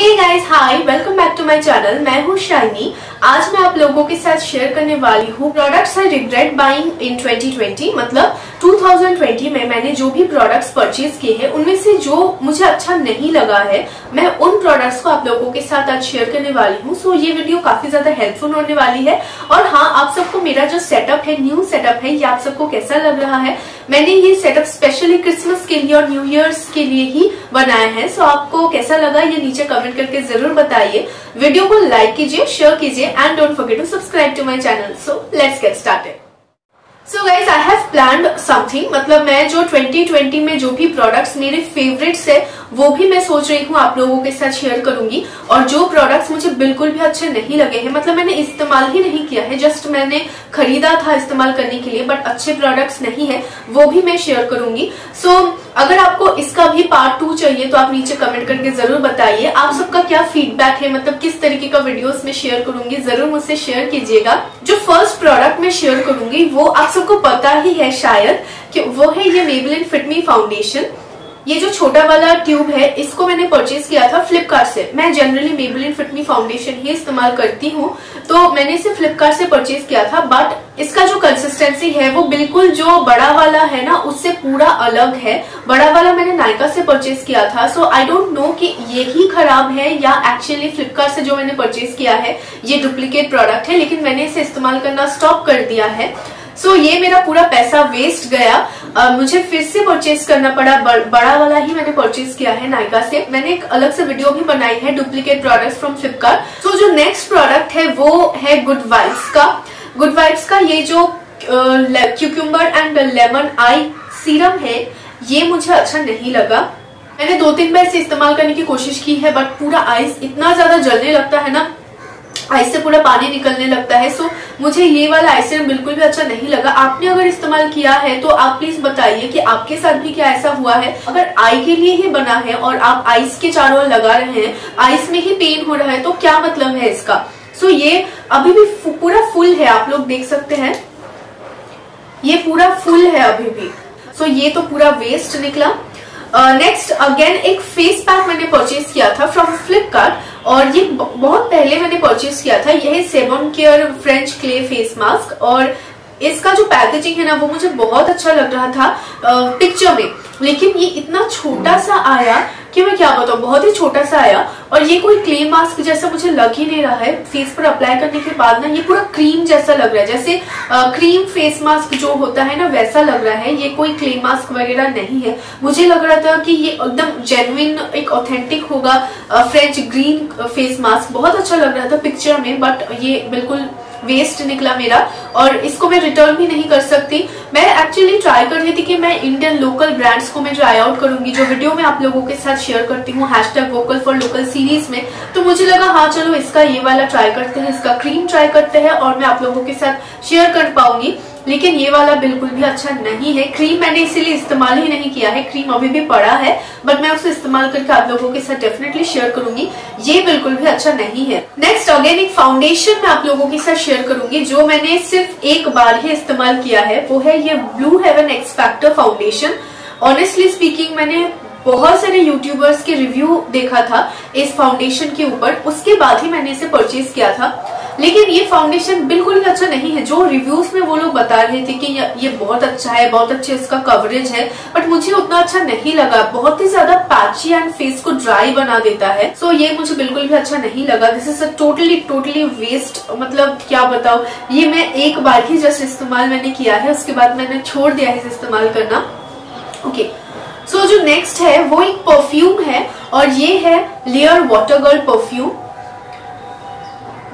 Guys hi welcome back to my channel मैं हूँ shiny. आज मैं आप लोगों के साथ शेयर करने वाली हूँ products I regret buying in 2020 मतलब 2020 में मैंने जो भी प्रोडक्ट्स परचेज किए हैं उनमें से जो मुझे अच्छा नहीं लगा है मैं उन प्रोडक्ट्स को आप लोगों के साथ आज शेयर करने वाली हूँ। सो so, ये वीडियो काफ़ी ज़्यादा हेल्पफुल होने वाली है। और हाँ आप सबको मेरा जो सेटअप है न्यू सेटअप है ये आप सबको कैसा लग रहा है? मैंने ये सेटअप स्पेशली क्रिसमस के लिए और न्यू ईयर्स के लिए ही बनाया है। सो so, आपको कैसा लगा ये नीचे कमेंट करके ज़रूर बताइए। वीडियो को लाइक कीजिए शेयर कीजिए and don't forget to subscribe to my channel so let's get started so guys I have plan something मतलब मैं जो 2020 में जो भी प्रोडक्ट्स मेरे फेवरेट्स है वो भी मैं सोच रही हूँ आप लोगों के साथ शेयर करूँगी। और जो प्रोडक्ट्स मुझे बिल्कुल भी अच्छे नहीं लगे हैं मतलब मैंने इस्तेमाल ही नहीं किया है जस्ट मैंने खरीदा था इस्तेमाल करने के लिए बट अच्छे प्रोडक्ट्स नहीं है वो भी मैं शेयर करूँगी। सो so, अगर आपको इसका भी पार्ट टू चाहिए तो आप नीचे कमेंट करके ज़रूर बताइए। आप सबका क्या फीडबैक है? मतलब किस तरीके का वीडियो में शेयर करूँगी? ज़रूर मुझसे शेयर कीजिएगा। जो फ़र्स्ट प्रोडक्ट मैं शेयर करूँगी, वो आप सबको पता ही है शायद कि वो है ये मेबलिन फिटमी फाउंडेशन ये जो छोटा वाला ट्यूब है, इसको मैंने परचेज किया था फ्लिपकार्ट से। मैं generally Maybelline fit me foundation ही इस्तेमाल करती हूँ। तो मैंने इसे फ्लिपकार्ट से परचेज किया था बट इसका जो कंसिस्टेंसी है, वो बिल्कुल जो बड़ा वाला है ना, उससे पूरा अलग है। बड़ा वाला मैंने नायका से परचेज किया था। सो आई डोंट नो कि ये ही खराब है या एक्चुअली फ्लिपकार्ट से जो मैंने परचेज किया है, ये डुप्लीकेट प्रोडक्ट है, लेकिन मैंने इसे इस्तेमाल करना स्टॉप कर दिया है। सो ये मेरा पूरा पैसा वेस्ट गया। uh, मुझे फिर से परचेज करना पड़ा। बड़ा वाला ही मैंने परचेज किया है नायका से। मैंने एक अलग से वीडियो भी बनाई है duplicate products from Flipkart so जो नेक्स्ट प्रोडक्ट है वो है गुड वाइब्स का। गुड वाइब्स का ये जो cucumber and lemon eye serum है ये मुझे अच्छा नहीं लगा। मैंने दो तीन बार इसे इस्तेमाल करने की कोशिश की है बट पूरा आइस इतना ज़्यादा जलने लगता है ना आइस से पूरा पानी निकलने लगता है। सो मुझे ये वाला आइस बिल्कुल भी अच्छा नहीं लगा। आपने अगर इस्तेमाल किया है तो आप प्लीज़ बताइए कि आपके साथ भी क्या ऐसा हुआ है। अगर आई के लिए ही बना है और आप आइस के चारों लगा रहे हैं आइस में ही पेन हो रहा है तो क्या मतलब है इसका? सो ये अभी भी पूरा फुल है आप लोग देख सकते हैं। ये पूरा फुल है अभी भी। सो ये तो पूरा वेस्ट निकला। नेक्स्ट uh, अगेन एक फेस पैक मैंने परचेज किया था फ्रॉम फ्लिपकार्ट और ये बहुत पहले मैंने परचेज किया था। यह seven care French clay face mask और इसका जो पैकेजिंग है ना, वो मुझे बहुत अच्छा लग रहा था पिक्चर में। लेकिन ये इतना छोटा सा आया कि मैं क्या बताऊँ? बहुत ही छोटा सा आया और ये कोई क्ले मास्क जैसा मुझे लग ही नहीं रहा है। फेस पर अप्लाई करने के बाद ना ये पूरा क्रीम जैसा लग रहा है। जैसे आ, क्रीम फेस मास्क जो होता है ना वैसा लग रहा है। ये कोई क्ले मास्क वगैरह नहीं है। मुझे लग रहा था कि ये एकदम जेन्युइन एक ऑथेंटिक होगा फ्रेंच ग्रीन फेस मास्क बहुत अच्छा लग रहा था पिक्चर में बट ये बिल्कुल वेस्ट निकला मेरा और इसको मैं रिटर्न भी नहीं कर सकती। मैं एक्चुअली ट्राई कर रही थी कि मैं इंडियन लोकल ब्रांड्स को मैं ट्राई आउट करूँगी, जो वीडियो मैं आप लोगों के साथ शेयर करती हूँ hashtag vocal for local series में। तो मुझे लगा हाँ चलो, इसका ये वाला ट्राई करते हैं, इसका क्रीम ट्राई करते हैं और मैं आप लोगों के साथ शेयर कर पाऊँगी। लेकिन ये वाला बिल्कुल भी अच्छा नहीं है। क्रीम मैंने इसीलिए इस्तेमाल ही नहीं किया है। क्रीम अभी भी पड़ा है बट मैं उसे इस्तेमाल करके आप लोगों के साथ डेफिनेटली शेयर करूँगी। ये बिल्कुल भी अच्छा नहीं है। नेक्स्ट एक फाउंडेशन मैं आप लोगों के साथ शेयर करूँगी, जो मैंने सिर्फ़ एक बार ही इस्तेमाल किया है। वो है ये ब्लू हेवन एक्सपैक्टर फाउंडेशन ऑनेस्टली स्पीकिंग मैंने बहुत सारे यूट्यूबर्स के रिव्यू देखा था इस फाउंडेशन के ऊपर। उसके बाद ही मैंने इसे परचेज किया था। लेकिन ये फाउंडेशन बिल्कुल ही अच्छा नहीं है। जो रिव्यूज़ में वो लोग बता रहे थे कि ये बहुत अच्छा है बहुत अच्छे इसका कवरेज है बट मुझे उतना अच्छा नहीं लगा। बहुत ही ज़्यादा पैची एंड फेस को ड्राई बना देता है। सो so, ये मुझे बिल्कुल भी अच्छा नहीं लगा। This is a totally totally waste मतलब क्या बताओ ये मैं एक बार ही जस्ट इस्तेमाल मैंने किया है। उसके बाद मैंने छोड़ दिया है इस्तेमाल करना। Okay okay. सो so, जो नेक्स्ट है वो एक परफ्यूम है और ये है लेयर वॉटर गर्ल परफ्यूम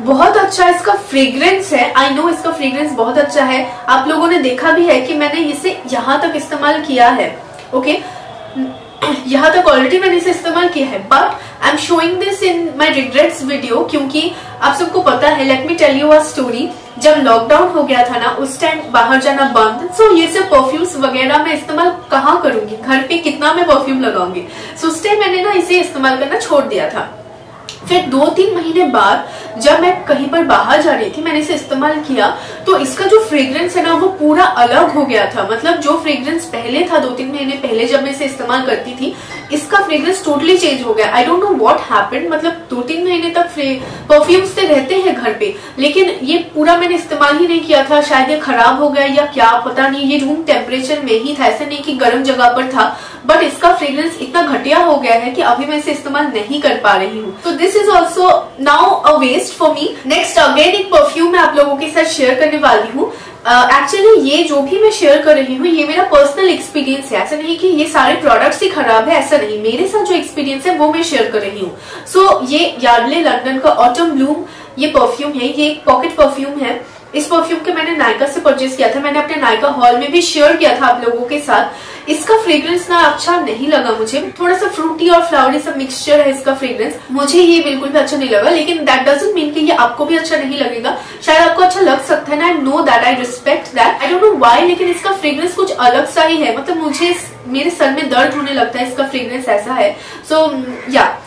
बहुत अच्छा इसका फ्रेग्रेंस है. आई नो इसका फ्रेग्रेंस बहुत अच्छा है. आप लोगों ने देखा भी है कि मैंने इसे यहाँ तक इस्तेमाल किया है. Okay okay? यहाँ तक ऑलरेडी मैंने इसे इस्तेमाल किया है but I am showing this in my regrets video क्योंकि आप सबको पता है let me tell you our story जब लॉकडाउन हो गया था ना, उस टाइम बाहर जाना बंद सो ये सब परफ्यूम्स वगैरह मैं इस्तेमाल कहाँ करूँगी? घर पे कितना मैं परफ्यूम लगाऊँगी? सो उस टाइम मैंने ना इसे इस्तेमाल करना छोड़ दिया था। फिर दो तीन महीने बाद जब मैं कहीं पर बाहर जा रही थी, मैंने इसे इस्तेमाल किया तो इसका जो फ्रेग्रेंस है ना, वो पूरा अलग हो गया था। मतलब जो फ्रेग्रेंस पहले था, दो तीन महीने पहले जब मैं इसे इस्तेमाल करती थी, इसका फ्रेग्रेंस टोटली चेंज हो गया। I don't know what happened मतलब दो तीन महीने तक परफ्यूम्स से रहते हैं घर पे, लेकिन ये पूरा मैंने इस्तेमाल ही नहीं किया था। शायद ये खराब हो गया या क्या, पता नहीं। ये रूम टेम्परेचर में ही था। ऐसा नहीं कि गर्म जगह पर था। बट इसका फ्रेग्रेंस इतना घटिया हो गया है कि अभी मैं इसे इस्तेमाल नहीं कर पा रही हूँ। तो this is also now a waste for me next again एक परफ्यूम मैं आप लोगों के साथ शेयर करने वाली हूँ। एक्चुअली uh, ये जो भी मैं शेयर कर रही हूँ ये मेरा पर्सनल एक्सपीरियंस है। ऐसा नहीं कि ये सारे प्रोडक्ट्स ही खराब है ऐसा नहीं। मेरे साथ जो एक्सपीरियंस है वो मैं शेयर कर रही हूँ। सो so, ये यार्डले लंदन का ऑटम ब्लूम ये परफ्यूम है ये एक पॉकेट परफ्यूम है। इस परफ्यूम के मैंने नायका से परचेज किया था। मैंने अपने नायका हॉल में भी शेयर किया था आप लोगों के साथ। इसका फ्रेग्रेंस ना अच्छा नहीं लगा मुझे। थोड़ा सा फ्रूटी और फ्लावरी सा मिक्सचर है इसका फ्रेग्रेंस मुझे ये बिल्कुल भी अच्छा नहीं लगा लेकिन दैट डजेंट मीन कि ये आपको भी अच्छा नहीं लगेगा। शायद आपको अच्छा लग सकता है ना I know that I respect that I don't know why लेकिन इसका फ्रेग्रेंस कुछ अलग सा ही है। मतलब मुझे मेरे सर में दर्द होने लगता है इसका फ्रेग्रेंस ऐसा है। सो so, या yeah.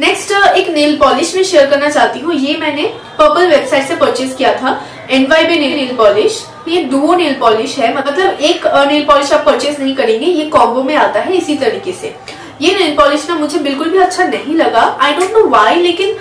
नेक्स्ट एक नेल पॉलिश में शेयर करना चाहती हूँ। ये मैंने पर्पल वेबसाइट से परचेज किया था। एनवाई नेल पॉलिश ये दो नेल पॉलिश है। मतलब एक नेल पॉलिश आप परचेज नहीं करेंगे। ये कॉम्बो में आता है इसी तरीके से। ये नेल पॉलिश ना मुझे बिल्कुल भी अच्छा नहीं लगा। आई डोंट नो वाई लेकिन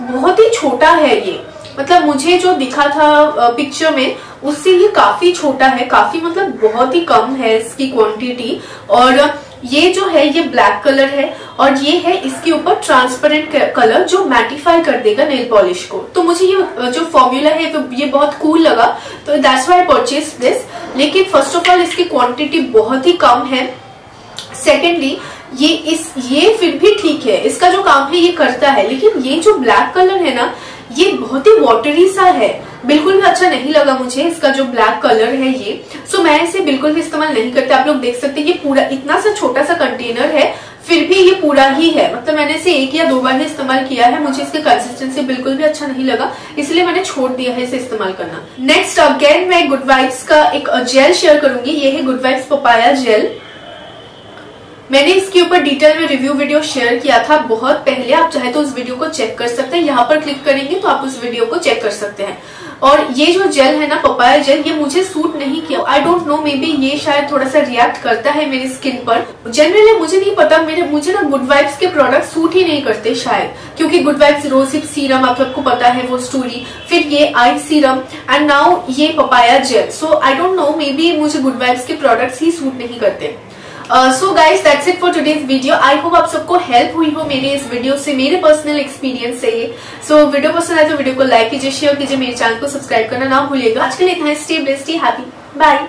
बहुत ही छोटा है ये। मतलब मुझे जो दिखा था पिक्चर में, उससे ये काफ़ी छोटा है। काफ़ी मतलब बहुत ही कम है इसकी क्वांटिटी और ये जो है, ये ब्लैक कलर है और ये है इसके ऊपर ट्रांसपेरेंट कलर जो मैटिफाई कर देगा नेल पॉलिश को। तो मुझे ये, जो फॉर्मूला है तो ये बहुत कूल लगा। तो दैट्स वाई परचेज दिस लेकिन फ़र्स्ट ऑफ़ ऑल इसकी क्वांटिटी बहुत ही कम है। सेकेंडली ये इस, ये फिर भी ठीक है। इसका जो काम है, ये करता है। लेकिन ये जो ब्लैक कलर है ना, ये बहुत ही वॉटरी सा है। बिल्कुल भी अच्छा नहीं लगा मुझे इसका जो ब्लैक कलर है ये। सो मैं इसे बिल्कुल भी इस्तेमाल नहीं करती। आप लोग देख सकते हैं, ये पूरा इतना सा छोटा सा कंटेनर है, फिर भी ये पूरा ही है। मतलब मैंने इसे एक या दो बार ही इस्तेमाल किया है, मुझे इसकी कंसिस्टेंसी बिल्कुल भी अच्छा नहीं लगा, इसलिए मैंने छोड़ दिया है इसे इस्तेमाल करना। नेक्स्ट अगेन मैं गुड वाइब्स का एक जेल शेयर करूँगी। ये है गुड वाइब्स पपाया जेल मैंने इसके ऊपर डिटेल में रिव्यू वीडियो शेयर किया था, बहुत पहले, आप चाहे तो उस वीडियो को चेक कर सकते हैं। यहाँ पर क्लिक करेंगे तो आप उस वीडियो को चेक कर सकते हैं। और ये जो जेल है ना पपाया जेल ये मुझे सूट नहीं किया। I don't know maybe ये शायद थोड़ा सा रिएक्ट करता है मेरी स्किन पर। जनरली मुझे नहीं पता, मेरे, मुझे ना गुड वाइब्स के प्रोडक्ट सूट ही नहीं करते शायद। क्योंकि गुड वाइब्स रोजिप सीरम आप सबको पता है वो स्टोरी फिर ये आई सीरम एंड नाउ ये papaya gel so I don't know maybe मुझे गुड वाइब्स के प्रोडक्ट्स ही सूट नहीं करते। So guys that's it for today's video I hope आप सबको हेल्प हुई हो मेरे इस वीडियो से मेरे पर्सनल एक्सपीरियंस से सो so, वीडियो पसंद आए तो वीडियो को लाइक कीजिए शेयर कीजिए मेरे चैनल को सब्सक्राइब करना ना भूलिएगा। आज के लिए इतना स्टे ब्लेस्टी हैप्पी बाय